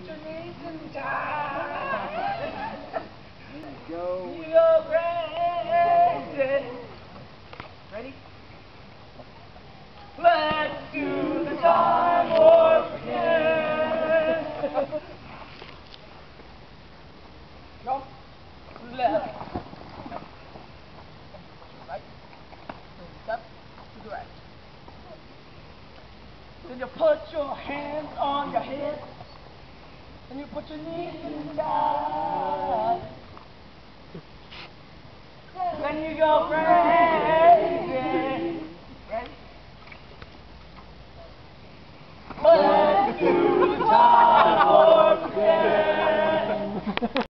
your knees die. Go. Go crazy. Ready? Let's do the time warp again. Jump left. Right. To the right. Then you put your hands on your head and you put your knees inside. Then you go crazy. Ready? One, the time.